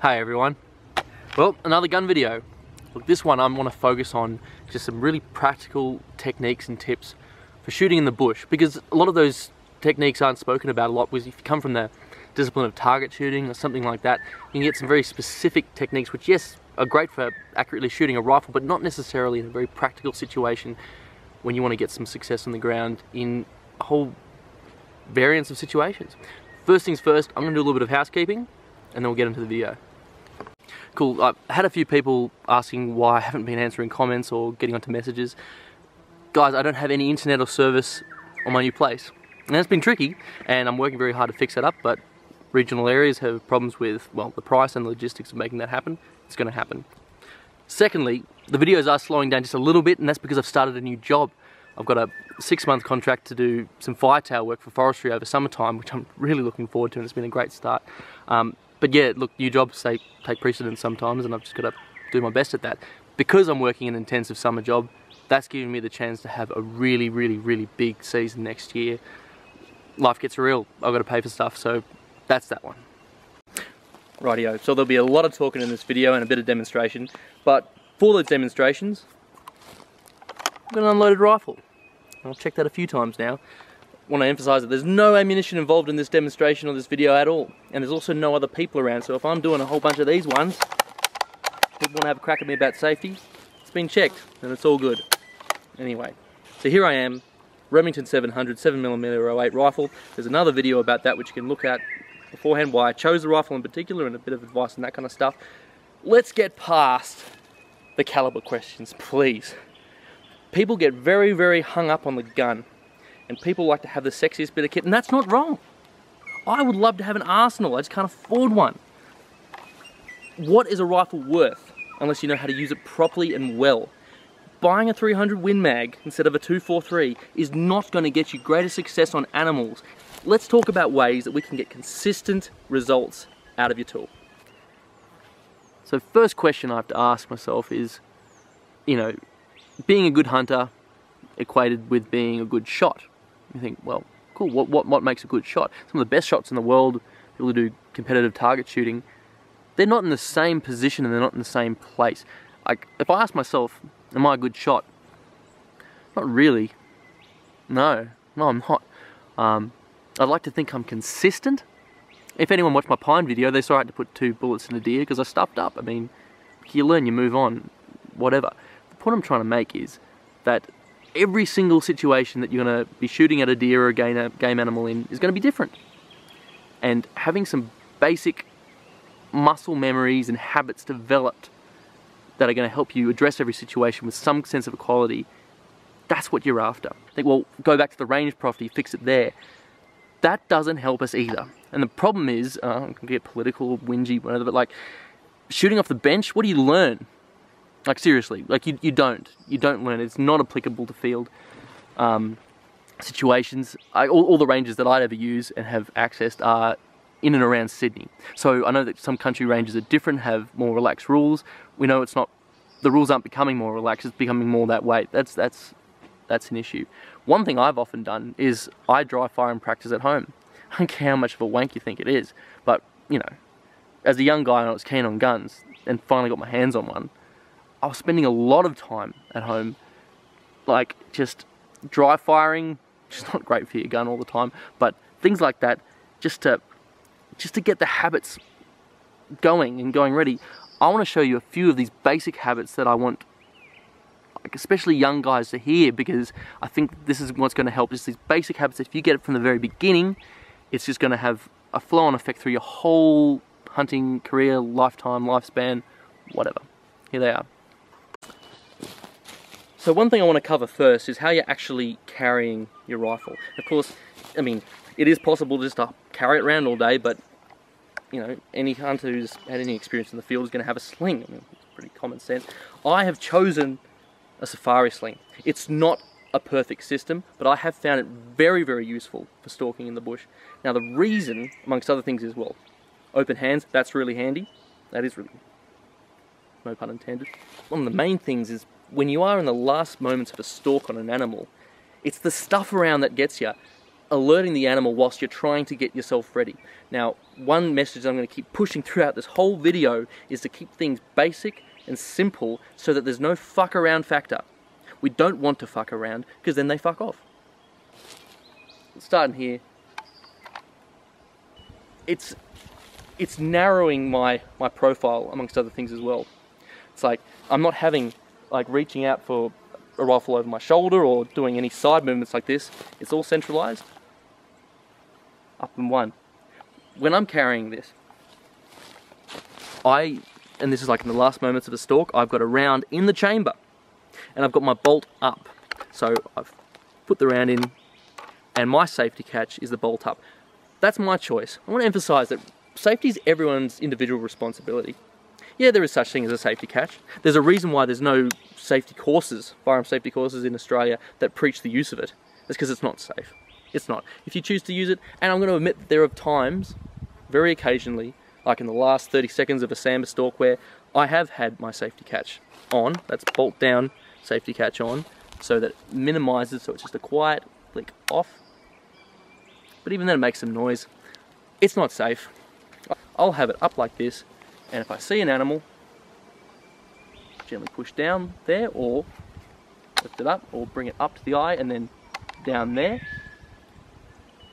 Hi everyone. Well, another gun video. Look, this one I want to focus on just some really practical techniques and tips for shooting in the bush because a lot of those techniques aren't spoken about a lot because if you come from the discipline of target shooting or something like that, you can get some very specific techniques which yes, are great for accurately shooting a rifle but not necessarily in a very practical situation when you want to get some success on the ground in a whole variance of situations. First things first, I'm going to do a little bit of housekeeping and then we'll get into the video. Cool, I've had a few people asking why I haven't been answering comments or getting onto messages. Guys, I don't have any internet or service on my new place. And it's been tricky, and I'm working very hard to fix that up, but regional areas have problems with, well, the price and the logistics of making that happen. It's gonna happen. Secondly, the videos are slowing down just a little bit, and that's because I've started a new job. I've got a six month contract to do some fire trail work for forestry over summertime, which I'm really looking forward to, and it's been a great start. Um, but yeah, look, new jobs say, take precedence sometimes, and I've just got to do my best at that. Because I'm working an intensive summer job, that's giving me the chance to have a really, really, really big season next year. Life gets real. I've got to pay for stuff, so that's that one. Rightio, so there'll be a lot of talking in this video and a bit of demonstration, but for those demonstrations, I've got an unloaded rifle. I've checked that a few times now want to emphasize that there's no ammunition involved in this demonstration or this video at all. And there's also no other people around. So if I'm doing a whole bunch of these ones, people want to have a crack at me about safety, it's been checked and it's all good. Anyway, so here I am, Remington 700 7mm 08 rifle. There's another video about that which you can look at beforehand, why I chose the rifle in particular and a bit of advice and that kind of stuff. Let's get past the caliber questions, please. People get very, very hung up on the gun and people like to have the sexiest bit of kit, and that's not wrong. I would love to have an arsenal, I just can't afford one. What is a rifle worth unless you know how to use it properly and well? Buying a 300 Win Mag instead of a 243 is not going to get you greater success on animals. Let's talk about ways that we can get consistent results out of your tool. So first question I have to ask myself is, you know, being a good hunter equated with being a good shot. You think, well, cool, what, what, what makes a good shot? Some of the best shots in the world, people who do competitive target shooting, they're not in the same position and they're not in the same place. Like, if I ask myself, am I a good shot? Not really. No, no, I'm not. Um, I'd like to think I'm consistent. If anyone watched my pine video, they saw I had to put two bullets in a deer because I stuffed up. I mean, you learn, you move on, whatever. The point I'm trying to make is that every single situation that you're going to be shooting at a deer or a game animal in is going to be different. And having some basic muscle memories and habits developed that are going to help you address every situation with some sense of equality, that's what you're after. Think, well, go back to the range property, fix it there. That doesn't help us either. And the problem is, uh, I can get political, whingy, whatever, but like, shooting off the bench, what do you learn? Like seriously, like you, you don't. You don't learn. It's not applicable to field um, situations. I, all, all the ranges that I'd ever use and have accessed are in and around Sydney. So I know that some country ranges are different, have more relaxed rules. We know it's not, the rules aren't becoming more relaxed, it's becoming more that way. That's, that's, that's an issue. One thing I've often done is I dry fire and practice at home. I don't care how much of a wank you think it is, but you know, as a young guy I was keen on guns and finally got my hands on one, I was spending a lot of time at home, like just dry firing, is not great for your gun all the time, but things like that, just to just to get the habits going and going ready. I want to show you a few of these basic habits that I want like especially young guys to hear because I think this is what's going to help. Just these basic habits if you get it from the very beginning it's just going to have a flow-on effect through your whole hunting career lifetime lifespan whatever. Here they are so one thing I want to cover first is how you're actually carrying your rifle. Of course, I mean, it is possible just to carry it around all day, but you know, any hunter who's had any experience in the field is going to have a sling. I mean, it's pretty common sense. I have chosen a safari sling. It's not a perfect system, but I have found it very, very useful for stalking in the bush. Now the reason, amongst other things is, well, open hands, that's really handy. That is really, no pun intended. One of the main things is when you are in the last moments of a stalk on an animal, it's the stuff around that gets you. alerting the animal whilst you're trying to get yourself ready. Now, one message I'm going to keep pushing throughout this whole video is to keep things basic and simple so that there's no fuck around factor. We don't want to fuck around because then they fuck off. Starting here, it's it's narrowing my my profile amongst other things as well. It's like I'm not having like reaching out for a rifle over my shoulder or doing any side movements like this. It's all centralized. Up in one. When I'm carrying this, I, and this is like in the last moments of a stalk, I've got a round in the chamber and I've got my bolt up. So I've put the round in and my safety catch is the bolt up. That's my choice. I want to emphasize that safety is everyone's individual responsibility. Yeah, there is such thing as a safety catch. There's a reason why there's no safety courses, firearm safety courses in Australia that preach the use of it. It's because it's not safe. It's not. If you choose to use it, and I'm going to admit that there are times, very occasionally, like in the last 30 seconds of a sambar stalk where I have had my safety catch on, that's bolt down safety catch on, so that it minimizes, so it's just a quiet click off. But even then it makes some noise. It's not safe. I'll have it up like this, and if I see an animal, gently push down there, or lift it up, or bring it up to the eye, and then down there.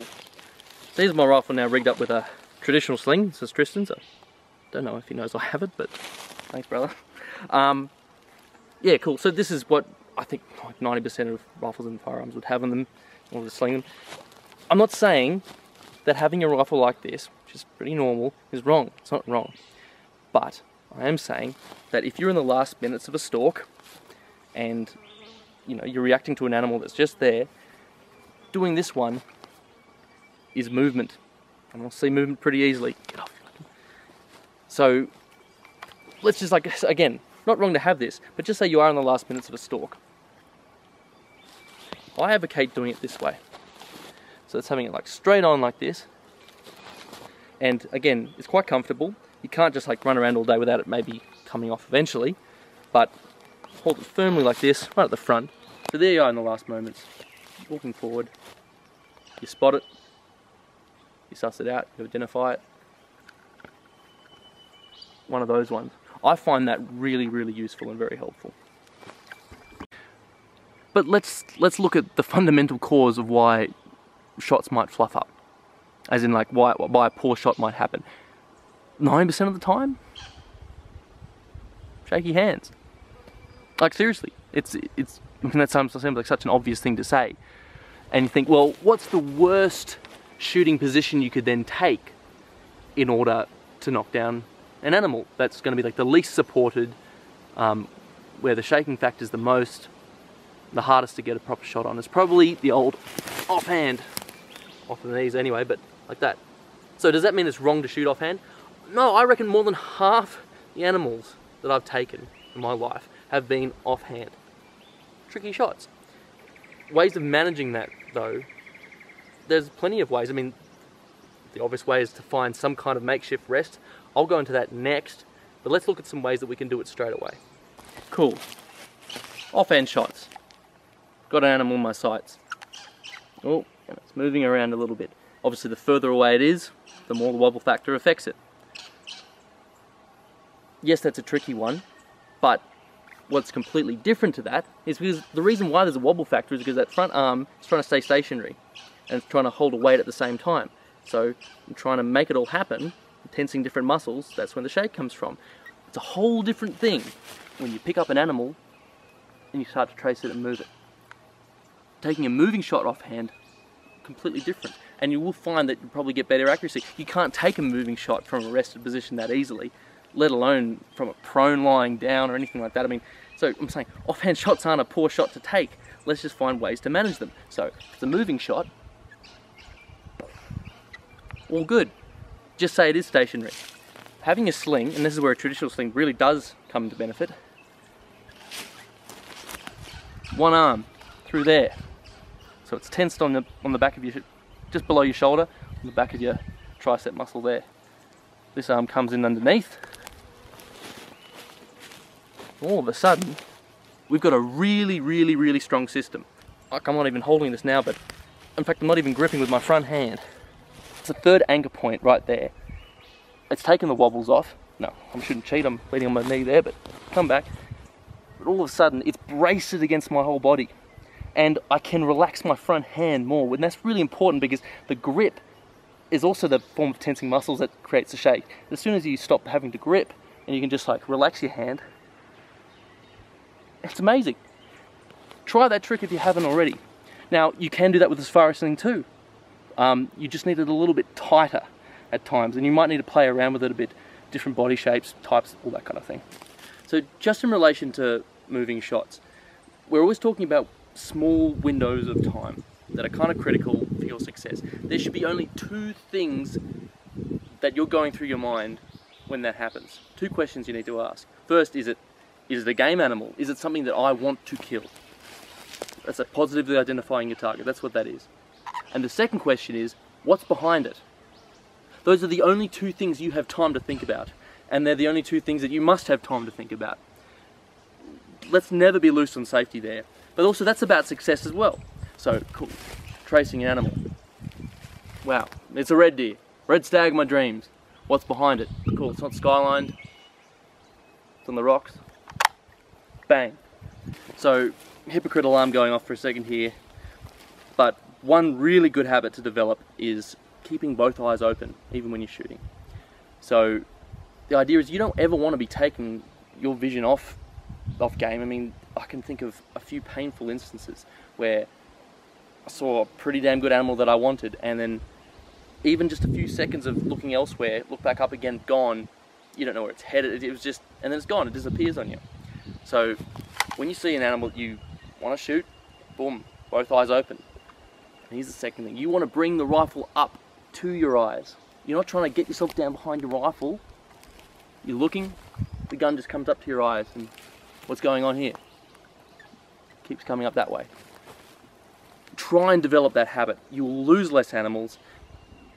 So here's my rifle now rigged up with a traditional sling. This is Tristan's. I don't know if he knows I have it, but thanks, brother. Um, yeah, cool. So this is what I think 90% of rifles and firearms would have on them, or the sling them. I'm not saying that having a rifle like this, which is pretty normal, is wrong. It's not wrong. But I am saying that if you're in the last minutes of a stalk and you know you're reacting to an animal that's just there, doing this one is movement. And we'll see movement pretty easily. So let's just like again, not wrong to have this, but just say you are in the last minutes of a stalk. I advocate doing it this way. So it's having it like straight on like this. And again, it's quite comfortable. You can't just like run around all day without it maybe coming off eventually, but hold it firmly like this, right at the front. So there you are in the last moments, walking forward. You spot it, you suss it out, you identify it. One of those ones. I find that really, really useful and very helpful. But let's let's look at the fundamental cause of why shots might fluff up. As in like why why a poor shot might happen. 90% of the time, shaky hands. Like seriously, it's it's that sounds like such an obvious thing to say, and you think, well, what's the worst shooting position you could then take in order to knock down an animal? That's going to be like the least supported, um, where the shaking factor is the most, the hardest to get a proper shot on. It's probably the old offhand, off the knees anyway, but like that. So does that mean it's wrong to shoot offhand? No, I reckon more than half the animals that I've taken in my life have been offhand. Tricky shots. Ways of managing that, though, there's plenty of ways. I mean, the obvious way is to find some kind of makeshift rest. I'll go into that next, but let's look at some ways that we can do it straight away. Cool. Offhand shots. Got an animal in my sights. Oh, and it's moving around a little bit. Obviously, the further away it is, the more the wobble factor affects it yes, that's a tricky one, but what's completely different to that is because the reason why there's a wobble factor is because that front arm is trying to stay stationary and it's trying to hold a weight at the same time. So I'm trying to make it all happen, tensing different muscles, that's when the shake comes from. It's a whole different thing when you pick up an animal and you start to trace it and move it. Taking a moving shot offhand, completely different. And you will find that you probably get better accuracy. You can't take a moving shot from a rested position that easily let alone from a prone lying down or anything like that. I mean, so I'm saying offhand shots aren't a poor shot to take. Let's just find ways to manage them. So it's a moving shot, all good. Just say it is stationary. Having a sling, and this is where a traditional sling really does come to benefit, one arm through there. So it's tensed on the, on the back of your, just below your shoulder, on the back of your tricep muscle there. This arm comes in underneath, all of a sudden, we've got a really, really, really strong system. Like I'm not even holding this now, but in fact, I'm not even gripping with my front hand. It's the third anchor point right there. It's taken the wobbles off. No, I shouldn't cheat, I'm bleeding on my knee there, but come back. But all of a sudden, it's braced against my whole body. And I can relax my front hand more. And that's really important because the grip is also the form of tensing muscles that creates the shake. As soon as you stop having to grip and you can just like relax your hand, it's amazing. Try that trick if you haven't already. Now, you can do that with the Safari Sling too. Um, you just need it a little bit tighter at times, and you might need to play around with it a bit, different body shapes, types, all that kind of thing. So just in relation to moving shots, we're always talking about small windows of time that are kind of critical for your success. There should be only two things that you're going through your mind when that happens. Two questions you need to ask. First, is it is it a game animal? Is it something that I want to kill? That's a positively identifying your target. That's what that is. And the second question is, what's behind it? Those are the only two things you have time to think about. And they're the only two things that you must have time to think about. Let's never be loose on safety there. But also that's about success as well. So, cool. Tracing an animal. Wow, it's a red deer. Red stag my dreams. What's behind it? Cool, it's not skylined. It's on the rocks. Bang. So, hypocrite alarm going off for a second here. But one really good habit to develop is keeping both eyes open, even when you're shooting. So, the idea is you don't ever want to be taking your vision off off game. I mean, I can think of a few painful instances where I saw a pretty damn good animal that I wanted, and then even just a few seconds of looking elsewhere, look back up again, gone. You don't know where it's headed. It was just, and then it's gone. It disappears on you. So when you see an animal you want to shoot, boom, both eyes open. And here's the second thing. You want to bring the rifle up to your eyes. You're not trying to get yourself down behind your rifle. You're looking, the gun just comes up to your eyes and what's going on here? Keeps coming up that way try and develop that habit. You will lose less animals.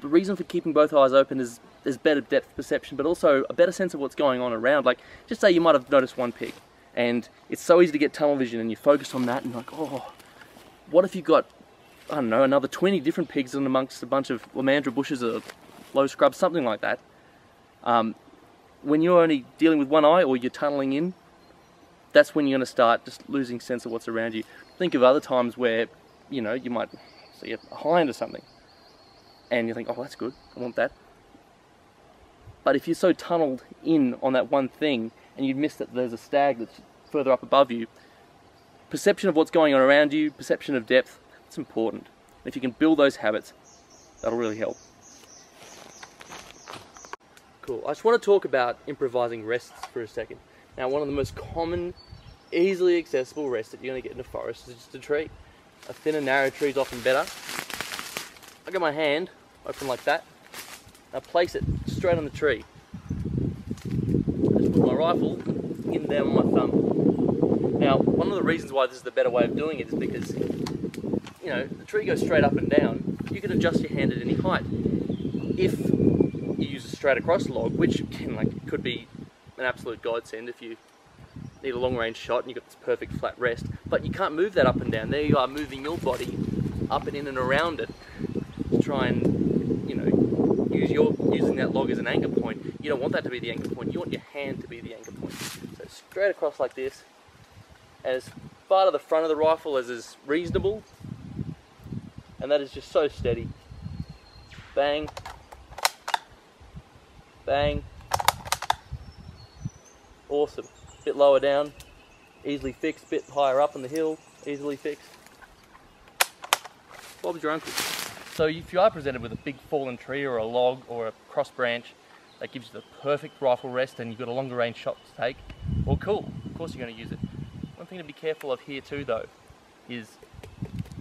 The reason for keeping both eyes open is there's better depth perception, but also a better sense of what's going on around. Like, just say you might have noticed one pig, and it's so easy to get tunnel vision, and you focus on that, and like, oh, what if you got, I don't know, another 20 different pigs in amongst a bunch of lomandra bushes or low scrub, something like that. Um, when you're only dealing with one eye or you're tunneling in, that's when you're going to start just losing sense of what's around you. Think of other times where you know, you might see a hind or something, and you think, oh, that's good, I want that. But if you're so tunneled in on that one thing, and you'd miss that there's a stag that's further up above you, perception of what's going on around you, perception of depth, it's important. If you can build those habits, that'll really help. Cool. I just want to talk about improvising rests for a second. Now, one of the most common, easily accessible rests that you're going to get in a forest is just a tree. A thinner, narrow tree is often better. I get my hand open like that. I place it straight on the tree. I just put my rifle in there on my thumb. Now, one of the reasons why this is the better way of doing it is because, you know, the tree goes straight up and down. You can adjust your hand at any height. If you use a straight across log, which can, like, could be an absolute godsend if you need a long range shot and you've got this perfect flat rest, but you can't move that up and down. There you are moving your body up and in and around it to try and, know, use your using that log as an anchor point. You don't want that to be the anchor point, you want your hand to be the anchor point. So straight across like this, as far to the front of the rifle as is reasonable, and that is just so steady. Bang, bang, awesome bit lower down, easily fixed, bit higher up on the hill, easily fixed. Bob's your uncle. So if you are presented with a big fallen tree or a log or a cross branch that gives you the perfect rifle rest and you've got a longer range shot to take, well cool, of course you're going to use it. One thing to be careful of here too though is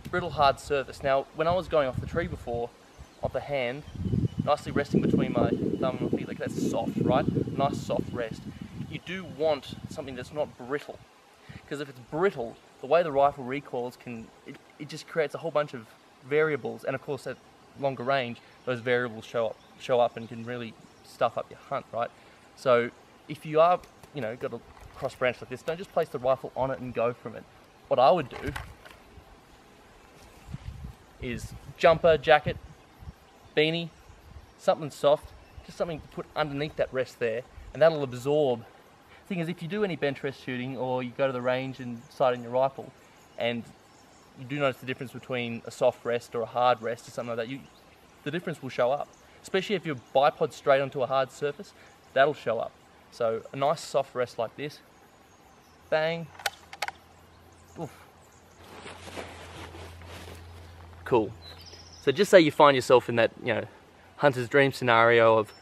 brittle hard surface. Now when I was going off the tree before, off the hand, nicely resting between my thumb and my feet, like that's soft, right? Nice soft rest you do want something that's not brittle. Because if it's brittle, the way the rifle recoils can, it, it just creates a whole bunch of variables. And of course at longer range, those variables show up, show up and can really stuff up your hunt, right? So if you are, you know, got a cross branch like this, don't just place the rifle on it and go from it. What I would do is jumper, jacket, beanie, something soft, just something to put underneath that rest there, and that'll absorb. The thing is, if you do any bench rest shooting or you go to the range and sight in your rifle, and you do notice the difference between a soft rest or a hard rest or something like that, you, the difference will show up. Especially if you bipod straight onto a hard surface, that'll show up. So a nice soft rest like this, bang, Oof. Cool. So just say you find yourself in that, you know, hunter's dream scenario of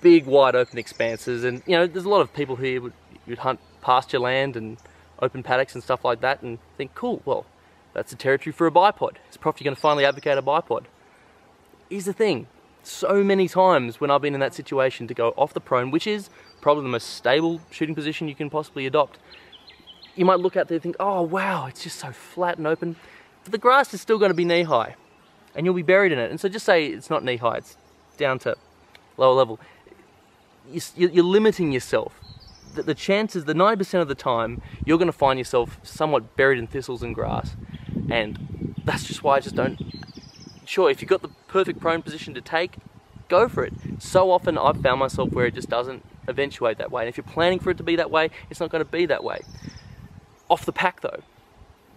big wide open expanses and you know there's a lot of people here would would hunt pasture land and open paddocks and stuff like that and think cool well that's the territory for a bipod. It's probably going to finally advocate a bipod. Here's the thing. So many times when I've been in that situation to go off the prone which is probably the most stable shooting position you can possibly adopt you might look out there and think oh wow it's just so flat and open. But the grass is still going to be knee high and you'll be buried in it. And so just say it's not knee high it's down to lower level, you're limiting yourself. The chances, the 90% of the time, you're going to find yourself somewhat buried in thistles and grass. And that's just why I just don't. Sure, if you've got the perfect prone position to take, go for it. So often I've found myself where it just doesn't eventuate that way. And if you're planning for it to be that way, it's not going to be that way. Off the pack though,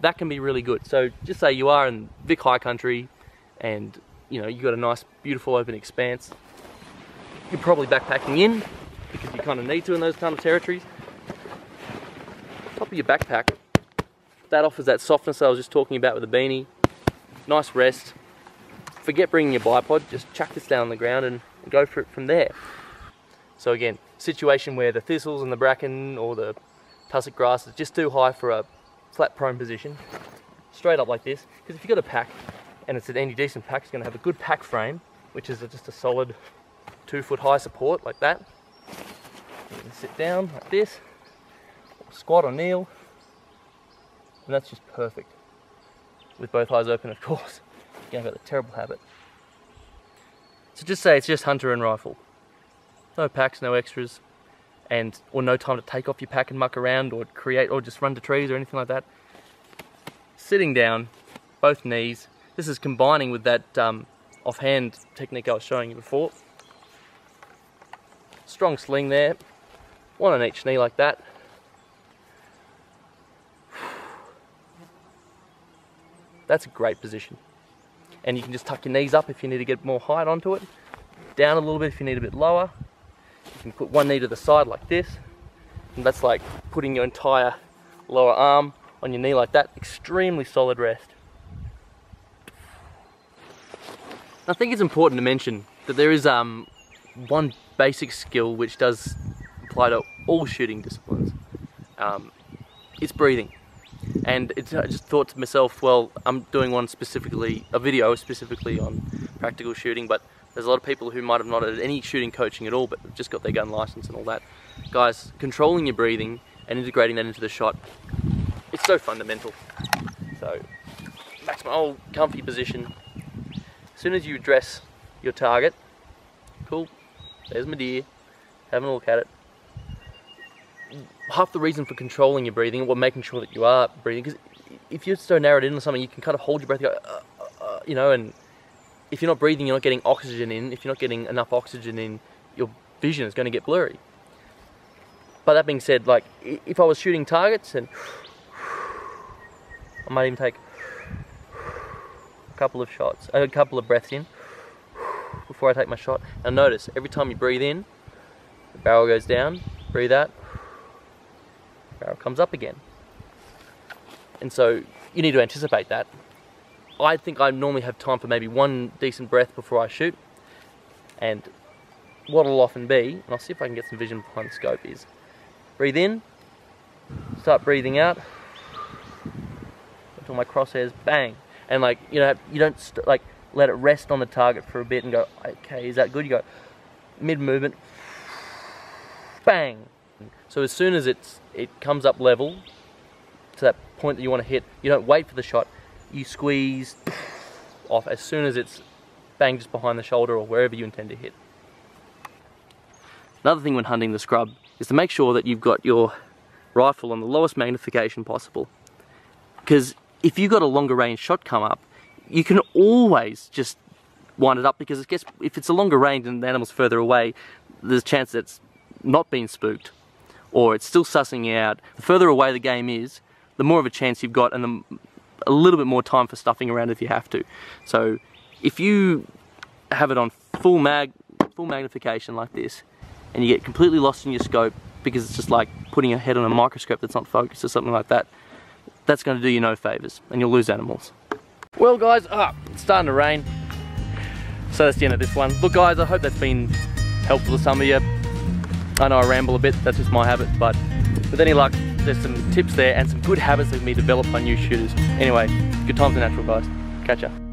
that can be really good. So just say you are in Vic High Country and you know, you've got a nice, beautiful open expanse. You're probably backpacking in because you kind of need to in those kind of territories. Top of your backpack, that offers that softness I was just talking about with the beanie. Nice rest. Forget bringing your bipod, just chuck this down on the ground and, go for it from there. So again, situation where the thistles and the bracken or the tussock grass is just too high for a flat prone position, straight up like this, because if you've got a pack, and it's an any decent pack. It's going to have a good pack frame, which is just a solid two foot high support like that. Sit down like this, squat or kneel, and that's just perfect. With both eyes open, of course. Again, I've got a terrible habit. So just say it's just hunter and rifle. No packs, no extras, and or no time to take off your pack and muck around or create or just run to trees or anything like that. Sitting down, both knees, this is combining with that um, offhand technique I was showing you before. Strong sling there, one on each knee like that. That's a great position. And you can just tuck your knees up if you need to get more height onto it. Down a little bit if you need a bit lower. You can put one knee to the side like this. And that's like putting your entire lower arm on your knee like that. Extremely solid rest. I think it's important to mention that there is um, one basic skill which does apply to all shooting disciplines. Um, it's breathing. And it's, I just thought to myself, well, I'm doing one specifically, a video specifically on practical shooting, but there's a lot of people who might have not had any shooting coaching at all, but just got their gun license and all that. Guys, controlling your breathing and integrating that into the shot, it's so fundamental. So, to my old comfy position, as soon as you address your target, cool, there's my deer, having a look at it. Half the reason for controlling your breathing, or making sure that you are breathing, because if you're so narrowed in on something, you can kind of hold your breath, go, uh, uh, uh, you know, and if you're not breathing, you're not getting oxygen in. If you're not getting enough oxygen in, your vision is going to get blurry. But that being said, like if I was shooting targets and I might even take a couple of shots, a couple of breaths in before I take my shot. Now notice, every time you breathe in, the barrel goes down, breathe out, Uh, comes up again. And so you need to anticipate that. I think I normally have time for maybe one decent breath before I shoot. And what will often be, and I'll see if I can get some vision behind the scope, is breathe in, start breathing out until my crosshairs bang and like you know you don't like let it rest on the target for a bit and go okay is that good you go mid movement bang so as soon as it's it comes up level to that point that you want to hit you don't wait for the shot. You squeeze off as soon as it's bang just behind the shoulder or wherever you intend to hit. Another thing when hunting the scrub is to make sure that you've got your rifle on the lowest magnification possible. Because if you've got a longer range shot come up, you can always just wind it up because it gets, if it's a longer range and the animal's further away, there's a chance that it's not being spooked or it's still sussing out. The further away the game is, the more of a chance you've got and the, a little bit more time for stuffing around if you have to. So if you have it on full mag, full magnification like this, and you get completely lost in your scope because it's just like putting your head on a microscope that's not focused or something like that, that's going to do you no favors and you'll lose animals. Well guys, ah, it's starting to rain. So that's the end of this one. Look guys, I hope that's been helpful to some of you. I know I ramble a bit, that's just my habit, but with any luck, there's some tips there and some good habits that can be developed by new shooters. Anyway, good times in natural guys. Catch ya.